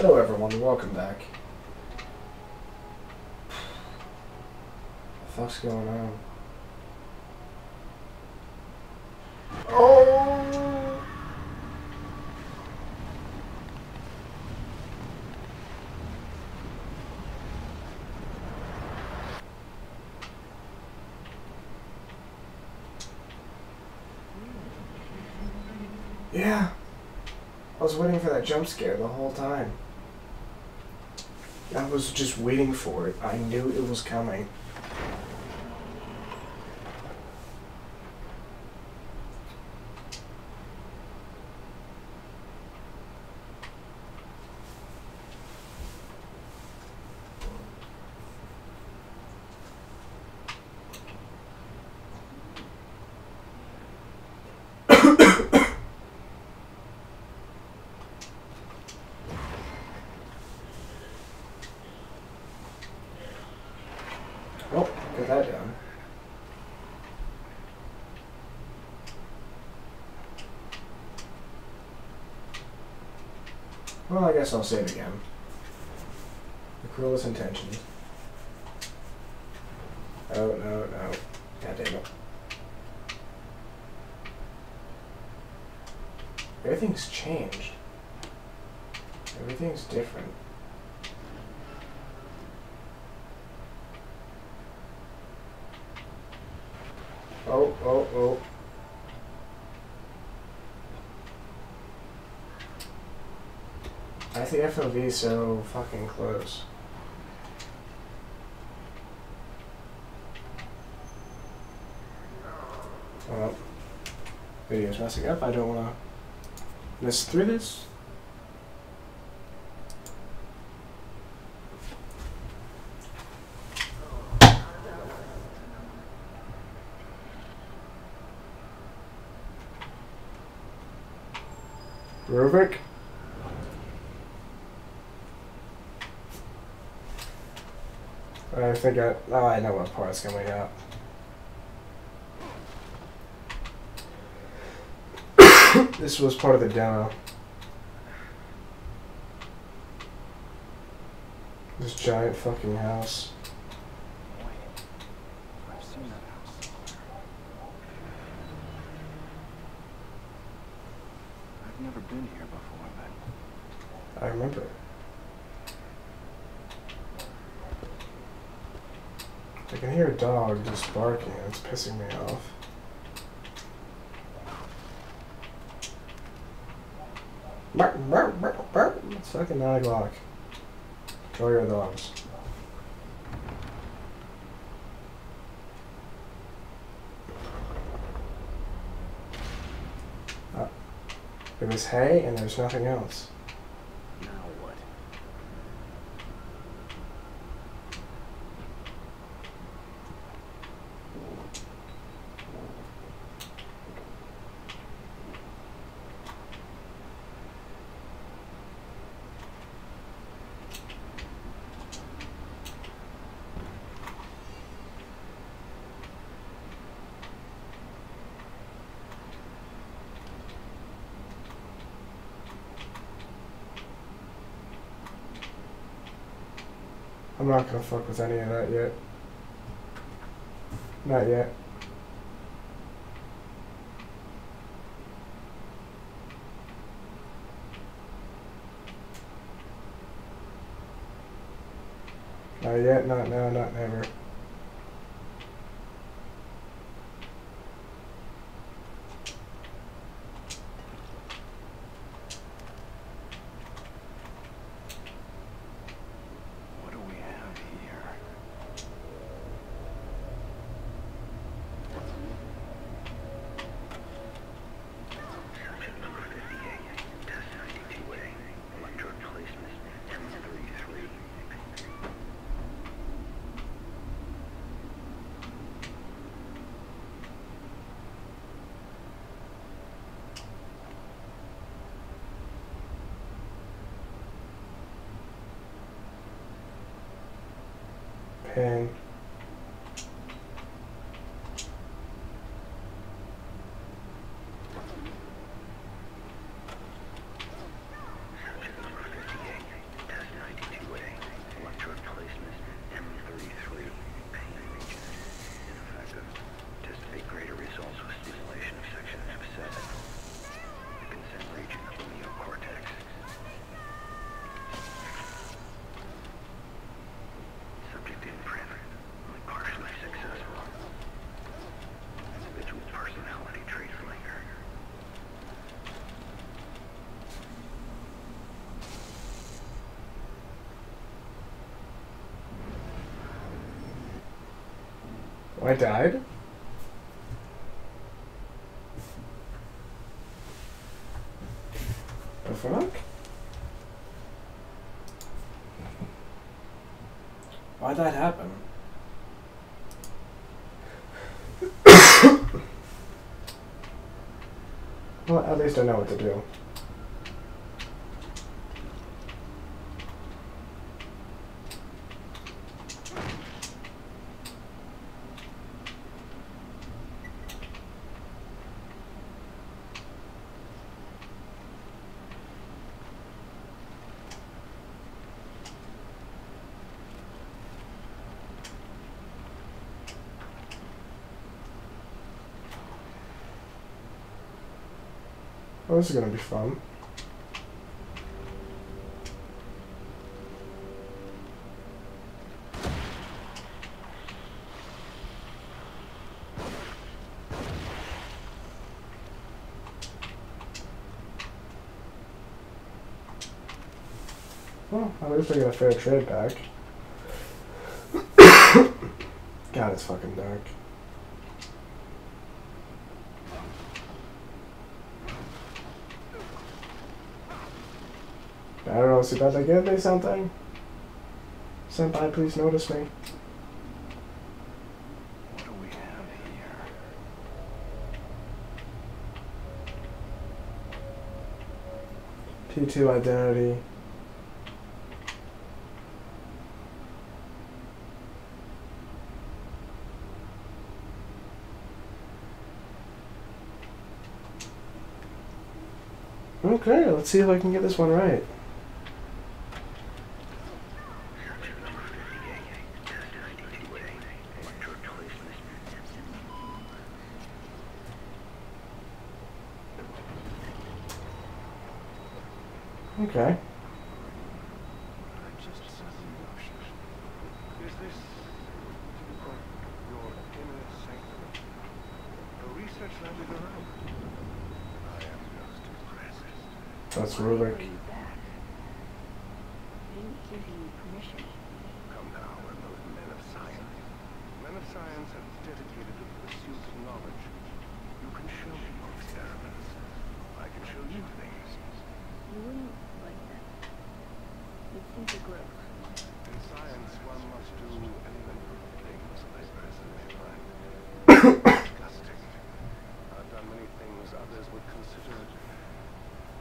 Hello everyone, welcome back. The fuck's going on? Oh! Yeah. I was waiting for that jump scare the whole time. I was just waiting for it. I knew it was coming. Oh, get that down. Well, I guess I'll say it again. The cruelest intentions. Oh, no, no. God damn it. Everything's changed. Everything's different. Oh, oh, oh. I think FOV so fucking close. Well, video's messing up. I don't want to miss through this. Ruvik? I think I, oh, I know what part's coming up. this was part of the demo. This giant fucking house. I've seen that house somewhere. I've never been here before, but I remember. I can hear a dog just barking it's pissing me off. It's fucking 9 o'clock. Enjoy your dogs. Uh, There was hay and there's nothing else. now what? I'm not gonna fuck with any of that yet. Not yet. Not yet, not now, not never. Pin. Oh, I died? The fuck? Why'd that happen? well, at least I know what to do. Oh, this is gonna be fun. Well, at least I get a fair trade back. God, it's fucking dark. I don't know, should I give me something? Senpai, please notice me. What do we have here? P2 identity. Okay, let's see if I can get this one right. Section number 58, test 92A, electrode placement. Okay. I just set in motion. Is this, to quote, your inner sanctum? A research lab of your own? I am most impressed. That's Why are Ruvik. you back? I didn't give you permission. Come now, we're both men of science. Men of science are dedicated to the pursuit of knowledge. You can show me your experiments. I can show you things. You wouldn't like that. You'd think you're gross. In science, one must do any number of things I personally find disgusting. I've done many things others would consider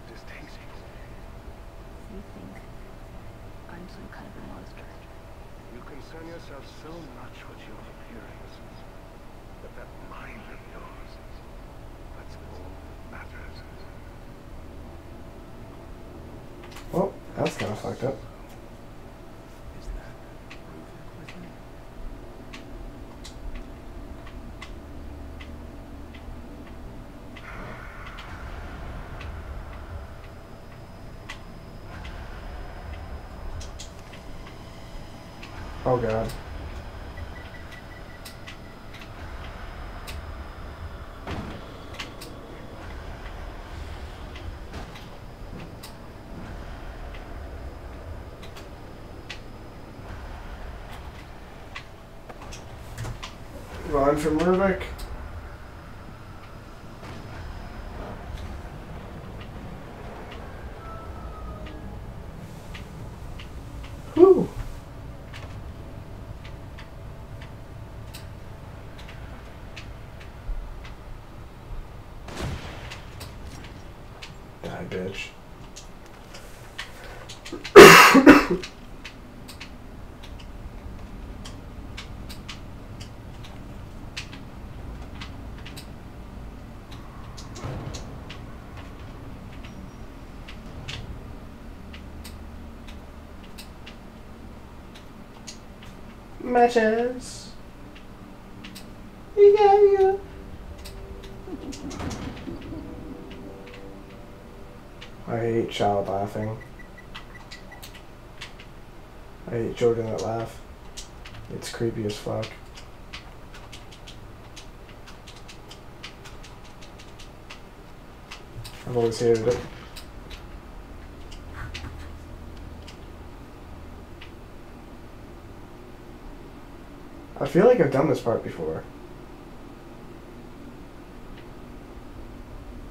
distasteful. You think I'm some kind of a monster. You concern yourself so much with your appearance, but that mind of yours, that's all that matters. Well, that's kind of fucked up. Is that Ruvik with me? Oh god. From Ruvik. Whew. Matches. Yeah, yeah. I hate child laughing. I hate children that laugh. It's creepy as fuck. I've always hated it. I feel like I've done this part before.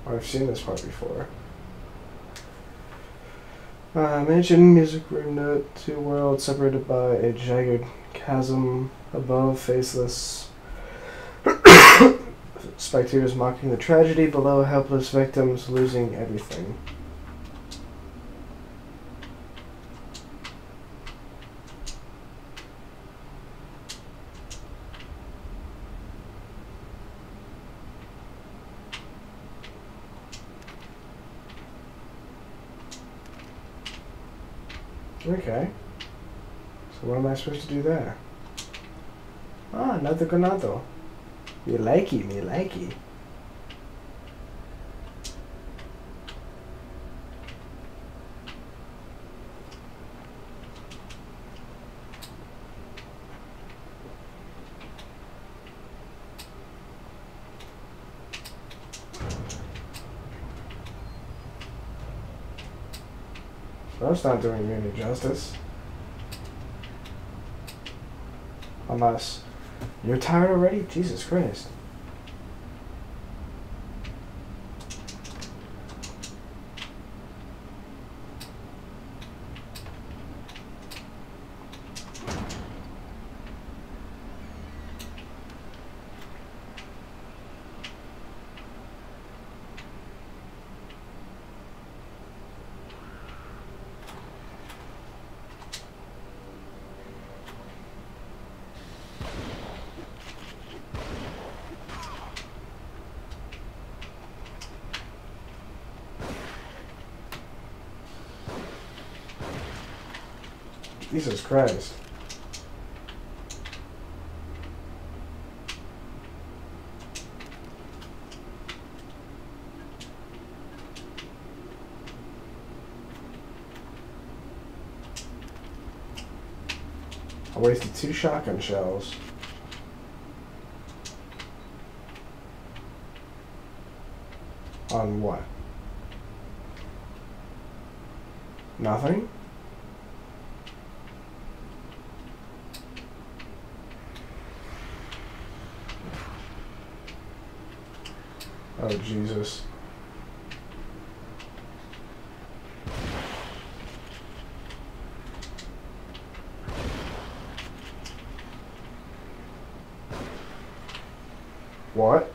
Or I've seen this part before. Uh, mansion, music room note, two worlds separated by a jagged chasm above, faceless. Spectators mocking the tragedy below, helpless victims losing everything. Okay. So what am I supposed to do there? Ah, another ganado. Me likey, me likey. That's not doing me any justice. Unless you're tired already? Jesus Christ. Jesus Christ. I wasted two shotgun shells. On what? Nothing? Oh, Jesus. What?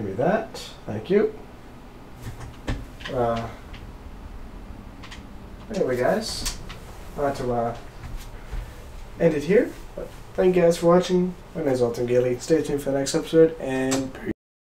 Maybe that. Thank you. Uh, anyway, guys, I want to uh, end it here. But thank you guys for watching. My name is Ultimate Ghillie. Stay tuned for the next episode, and peace.